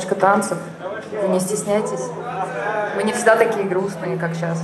Немножечко танцев. Вы не стесняйтесь. Мы не всегда такие грустные, как сейчас.